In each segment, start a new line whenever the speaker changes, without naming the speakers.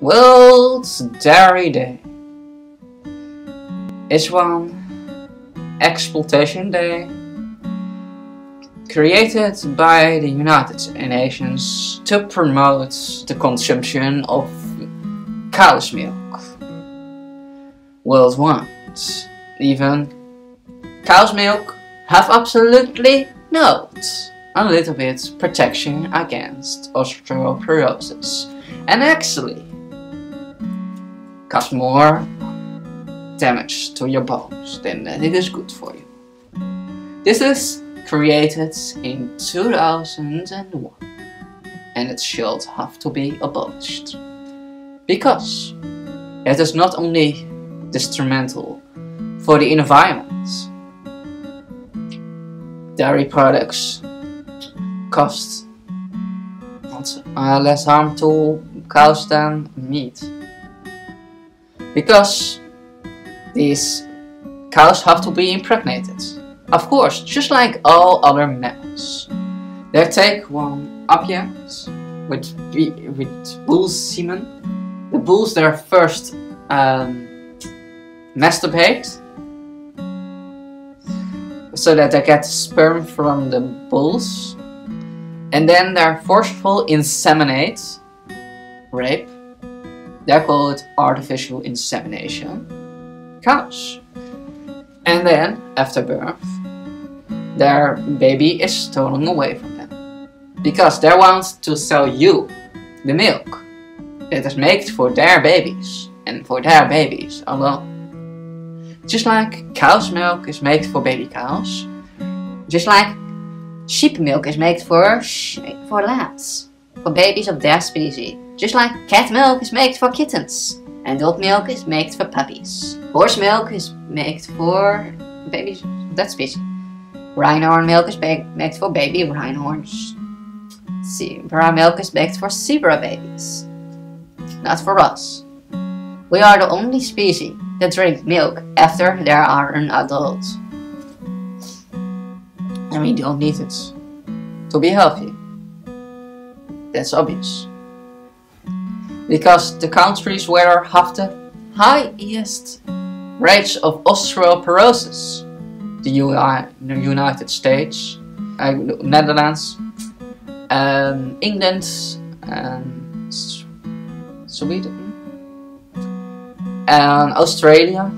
World Dairy Day. Is one exploitation day created by the United Nations to promote the consumption of cow's milk. Worldwide. Even cow's milk have absolutely no a little bit protection against osteoporosis. And actually cause more damage to your bones than it is good for you. This is created in 2001 and it should have to be abolished because it is not only detrimental for the environment dairy products cost uh, less harm to cows than meat because these cows have to be impregnated. Of course just like all other mammals. They take one object with with bull semen. The bulls their first um, masturbate. So that they get sperm from the bulls. And then they're forceful inseminate rape they're called artificial insemination. Cows and then after birth their baby is stolen away from them. Because they want to sell you the milk that is made for their babies and for their babies alone. Just like cow's milk is made for baby cows just like sheep milk is made for for lambs for babies of their species just like cat milk is made for kittens and dog milk is made for puppies horse milk is made for babies that's that species Rhinehorn milk is made for baby rhinehorns. Zebra milk is made for zebra babies. Not for us. We are the only species that drink milk after they are an adult. And we don't need it to be healthy. That's obvious. Because the countries where have the highest rates of osteoporosis the United States, uh, Netherlands, um, England, and Sweden, and Australia.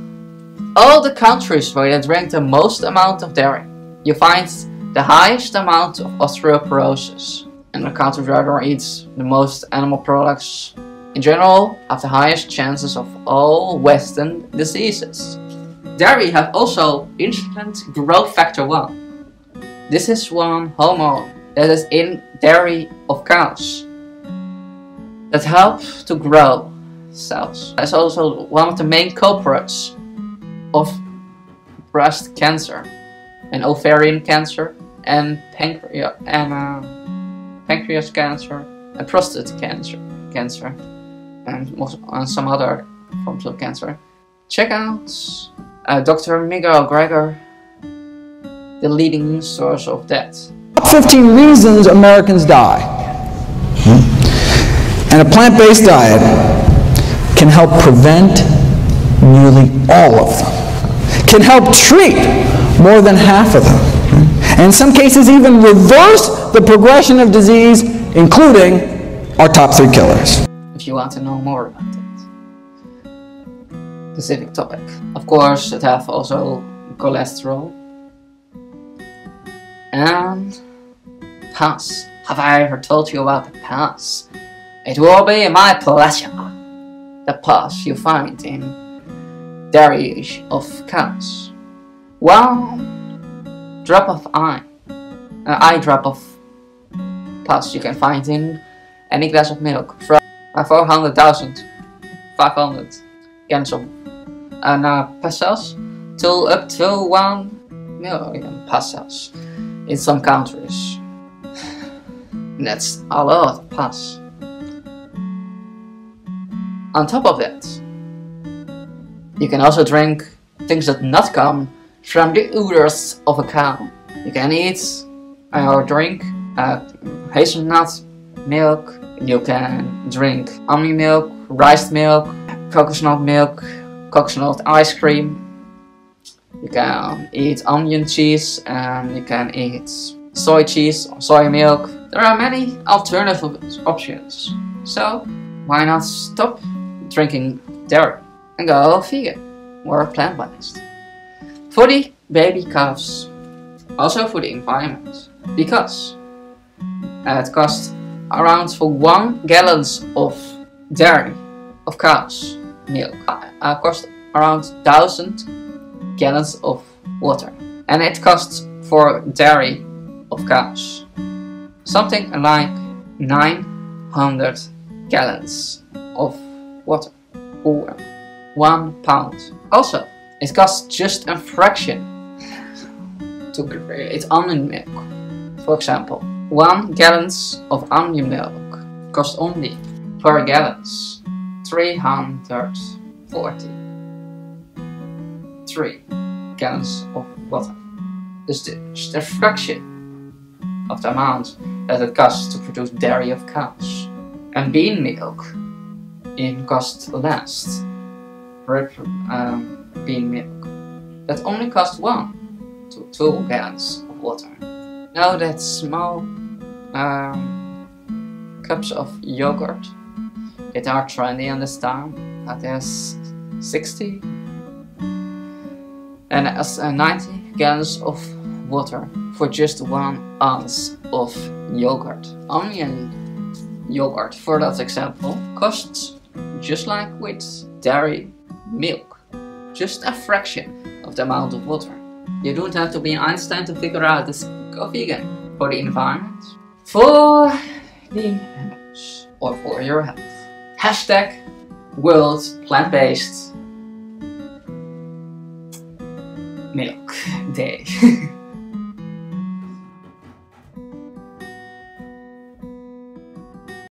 All the countries where they drink the most amount of dairy, you find the highest amount of osteoporosis. And the countries where they eat the most animal products in general have the highest chances of all Western diseases. Dairy have also insulin growth factor 1. This is one hormone that is in dairy of cows that help to grow cells. It's also one of the main culprits of breast cancer and ovarian cancer and pancreas and uh, pancreas cancer and prostate cancer cancer and, and some other forms of cancer. Check out uh, Dr. Miguel Greger, the leading source of that.
15 reasons Americans die. And a plant-based diet can help prevent nearly all of them. Can help treat more than half of them. And in some cases even reverse the progression of disease, including our top three killers.
If you want to know more about it specific topic. Of course, it have also cholesterol and PAS. Have I ever told you about the PAS? It will be my pleasure. The PAS you find in dairy of cows. One drop of eye, an eye drop of PAS you can find in any glass of milk from 400,000, 500 grams of and uh, pesos to up to 1 million pesos in some countries. That's a lot of pesos. On top of that, you can also drink things that not come from the udders of a cow. You can eat or drink uh, hazelnut milk, You can drink almond milk, rice milk, coconut milk, coconut ice cream. You can eat onion cheese and you can eat soy cheese or soy milk. There are many alternative options. So why not stop drinking dairy and go vegan or plant-based? For the baby calves, also for the environment, because it costs around for one gallons of dairy of cows milk uh, cost around thousand gallons of water. And it costs for dairy of cows something like 900 gallons of water or one pound. Also it costs just a fraction to create almond milk for example 1 gallons of almond milk cost only per gallons 340 3 gallons of water. Is the, a fraction of the amount that it costs to produce dairy of cows. And bean milk even costs less. Um, bean milk. That only costs 1 to 2 gallons of water. Now that small um, cups of yogurt it are trendy in this time. That is 60 and uh, 90 gallons of water for just one ounce of yogurt. Onion yogurt, for that example, costs just like with dairy milk, just a fraction of the amount of water. You don't have to be Einstein to figure out this go vegan for the environment, for the animals, or for your health. Hashtag World Plant-Based Milk Day.